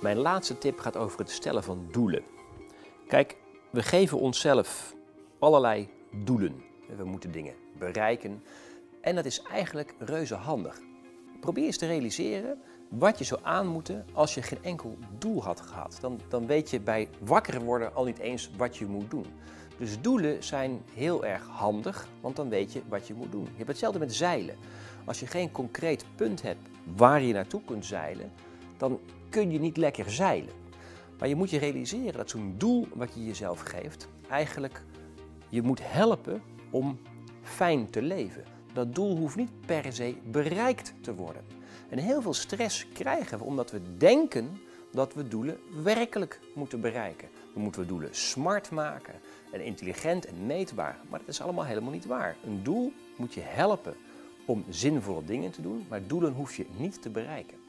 Mijn laatste tip gaat over het stellen van doelen. Kijk, we geven onszelf allerlei doelen. We moeten dingen bereiken en dat is eigenlijk reuze handig. Probeer eens te realiseren wat je zou aan moeten als je geen enkel doel had gehad. Dan, dan weet je bij wakker worden al niet eens wat je moet doen. Dus doelen zijn heel erg handig, want dan weet je wat je moet doen. Je hebt hetzelfde met zeilen. Als je geen concreet punt hebt waar je naartoe kunt zeilen, dan kun je niet lekker zeilen. Maar je moet je realiseren dat zo'n doel wat je jezelf geeft, eigenlijk je moet helpen om fijn te leven. Dat doel hoeft niet per se bereikt te worden. En heel veel stress krijgen we omdat we denken dat we doelen werkelijk moeten bereiken. Dan moeten we doelen smart maken en intelligent en meetbaar. Maar dat is allemaal helemaal niet waar. Een doel moet je helpen om zinvolle dingen te doen, maar doelen hoef je niet te bereiken.